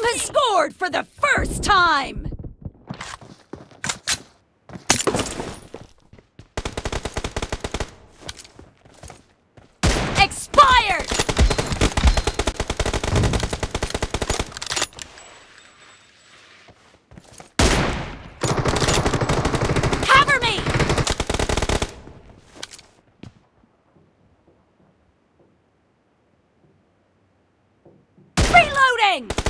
team has scored for the first time! Expired! Cover me! Reloading!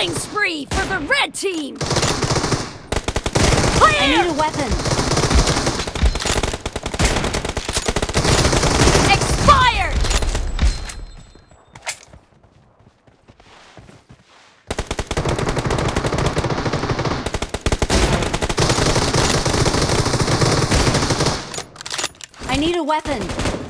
Killing spree for the red team! Clear! I need a weapon. Expired! I need a weapon.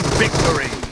Victory!